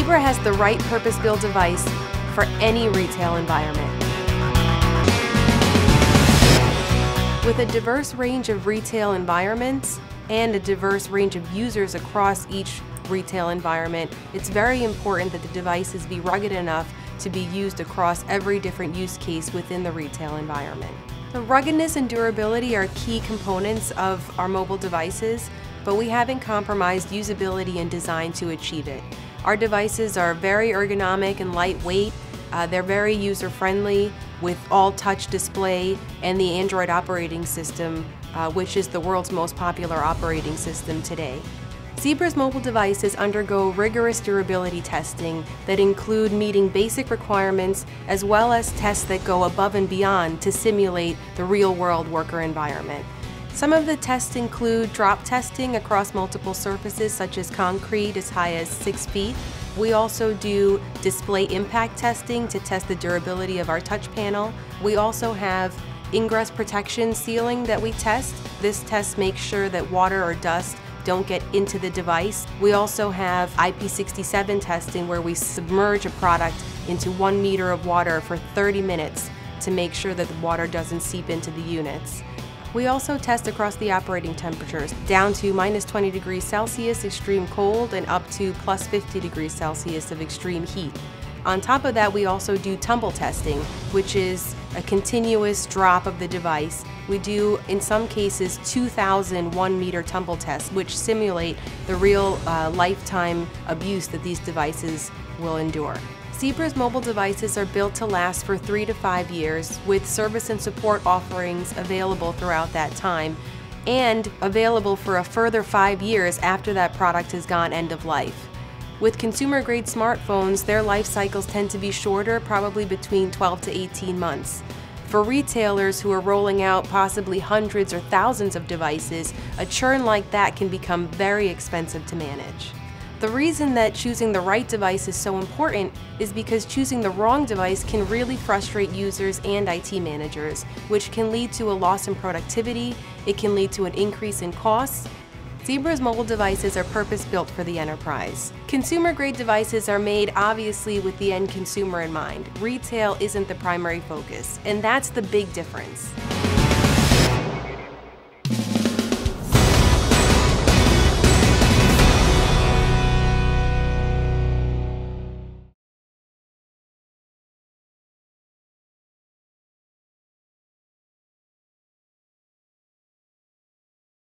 Zebra has the right purpose-built device for any retail environment. With a diverse range of retail environments and a diverse range of users across each retail environment, it's very important that the devices be rugged enough to be used across every different use case within the retail environment. The ruggedness and durability are key components of our mobile devices, but we haven't compromised usability and design to achieve it. Our devices are very ergonomic and lightweight. Uh, they're very user-friendly with all-touch display and the Android operating system, uh, which is the world's most popular operating system today. Zebra's mobile devices undergo rigorous durability testing that include meeting basic requirements as well as tests that go above and beyond to simulate the real-world worker environment. Some of the tests include drop testing across multiple surfaces such as concrete as high as 6 feet. We also do display impact testing to test the durability of our touch panel. We also have ingress protection sealing that we test. This test makes sure that water or dust don't get into the device. We also have IP67 testing where we submerge a product into one meter of water for 30 minutes to make sure that the water doesn't seep into the units. We also test across the operating temperatures, down to minus 20 degrees Celsius extreme cold and up to plus 50 degrees Celsius of extreme heat. On top of that, we also do tumble testing, which is a continuous drop of the device. We do, in some cases, 2,000 one meter tumble tests, which simulate the real uh, lifetime abuse that these devices will endure. Zebra's mobile devices are built to last for three to five years, with service and support offerings available throughout that time, and available for a further five years after that product has gone end of life. With consumer grade smartphones, their life cycles tend to be shorter, probably between 12 to 18 months. For retailers who are rolling out possibly hundreds or thousands of devices, a churn like that can become very expensive to manage. The reason that choosing the right device is so important is because choosing the wrong device can really frustrate users and IT managers, which can lead to a loss in productivity, it can lead to an increase in costs, Zebra's mobile devices are purpose-built for the enterprise. Consumer-grade devices are made obviously with the end consumer in mind. Retail isn't the primary focus, and that's the big difference.